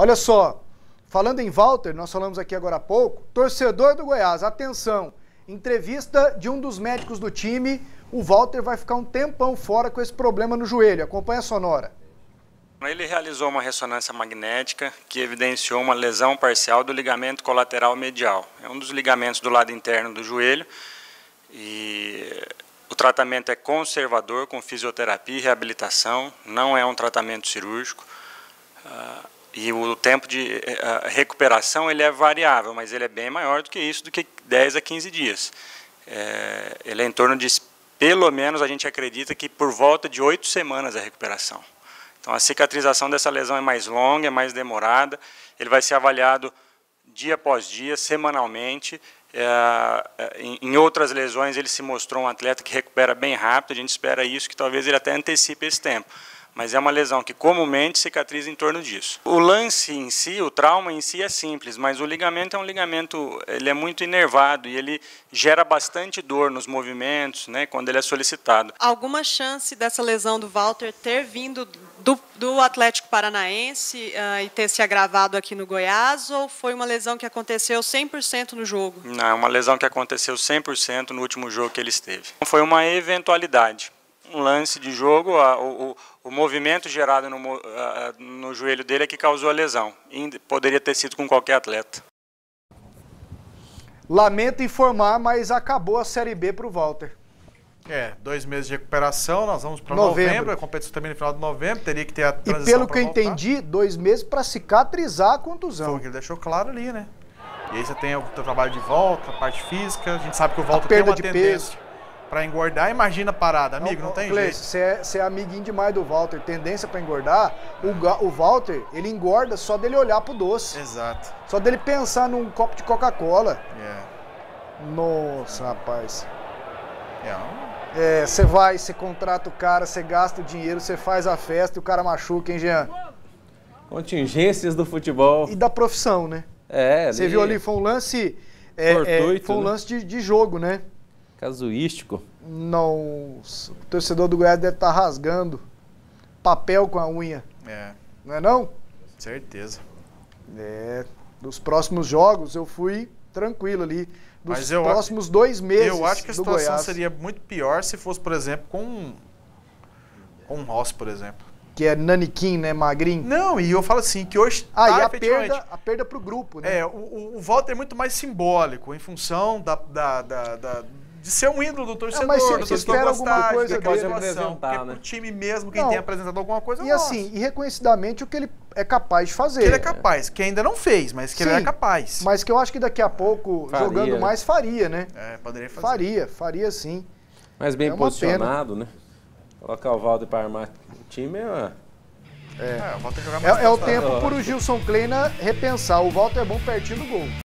Olha só, falando em Walter, nós falamos aqui agora há pouco, torcedor do Goiás, atenção, entrevista de um dos médicos do time, o Walter vai ficar um tempão fora com esse problema no joelho. Acompanha a sonora. Ele realizou uma ressonância magnética que evidenciou uma lesão parcial do ligamento colateral medial. É um dos ligamentos do lado interno do joelho e o tratamento é conservador com fisioterapia e reabilitação, não é um tratamento cirúrgico. E o tempo de uh, recuperação ele é variável, mas ele é bem maior do que isso, do que 10 a 15 dias. É, ele é em torno de, pelo menos a gente acredita que por volta de 8 semanas a recuperação. Então a cicatrização dessa lesão é mais longa, é mais demorada, ele vai ser avaliado dia após dia, semanalmente. É, em, em outras lesões ele se mostrou um atleta que recupera bem rápido, a gente espera isso, que talvez ele até antecipe esse tempo mas é uma lesão que comumente cicatriza em torno disso. O lance em si, o trauma em si é simples, mas o ligamento é um ligamento, ele é muito inervado e ele gera bastante dor nos movimentos, né, quando ele é solicitado. Alguma chance dessa lesão do Walter ter vindo do, do Atlético Paranaense uh, e ter se agravado aqui no Goiás ou foi uma lesão que aconteceu 100% no jogo? Não, é uma lesão que aconteceu 100% no último jogo que ele esteve. Foi uma eventualidade um lance de jogo, a, o, o, movimento gerado no, a, no joelho dele é que causou a lesão. E poderia ter sido com qualquer atleta. Lamento informar, mas acabou a Série B para o Walter. É, dois meses de recuperação, nós vamos para novembro. novembro. a competição também no final de novembro, teria que ter a transição E pelo que eu entendi, dois meses para cicatrizar a contusão. Foi o que ele deixou claro ali, né? E aí você tem o trabalho de volta, a parte física, a gente sabe que o Walter tem uma de tendência. Peso para engordar, imagina a parada, amigo, não, não tem jeito. Você é, você é amiguinho demais do Walter, tendência para engordar, o, o Walter, ele engorda só dele olhar pro doce. Exato. Só dele pensar num copo de Coca-Cola. Yeah. Nossa, rapaz. É, você vai, você contrata o cara, você gasta o dinheiro, você faz a festa e o cara machuca, hein, Jean? Contingências do futebol. E da profissão, né? É, Você viu ali, foi um lance. É, é, foi um né? lance de, de jogo, né? Casuístico. Nossa, o torcedor do Goiás deve estar tá rasgando papel com a unha. É. Não é não? Certeza. É. Dos próximos jogos eu fui tranquilo ali. Dos Mas eu, próximos dois meses. Eu acho que a situação Goiás. seria muito pior se fosse, por exemplo, com, com um Ross, por exemplo que é naniquim, né, magrinho. Não, e eu falo assim, que hoje Ah, tá, e a perda, a perda pro grupo, né? É, o, o Walter é muito mais simbólico, em função da, da, da, da de ser um ídolo do torcedor, é, mas se, do torcedor gostar, alguma coisa dele. situação, porque né? pro time mesmo, quem não, tem apresentado alguma coisa, E assim, e reconhecidamente o que ele é capaz de fazer. Que ele é capaz, que ainda não fez, mas que Sim, ele é capaz. Mas que eu acho que daqui a pouco, faria. jogando mais, faria, né? É, poderia fazer. Faria, faria sim. Mas bem é posicionado, pena. né? Colocar o Valdo para armar o time é uma... É, é, é, é o tempo para o Gilson Kleina repensar. O Walter é bom pertinho do gol.